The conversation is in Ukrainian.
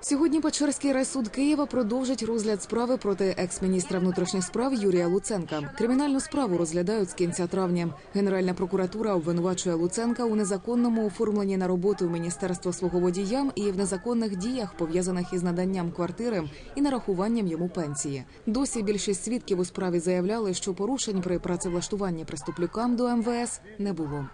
Сьогодні Печерський райсуд Києва продовжить розгляд справи проти екс-міністра внутрішніх справ Юрія Луценка. Кримінальну справу розглядають з кінця травня. Генеральна прокуратура обвинувачує Луценка у незаконному оформленні на роботу в міністерство свого водіям і в незаконних діях, пов'язаних із наданням квартири і нарахуванням йому пенсії. Досі більшість свідків у справі заявляли, що порушень при працевлаштуванні приступлюкам до МВС не було.